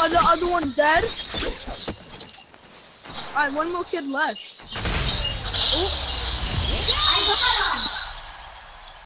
Are the other ones dead? Alright, one more kid left.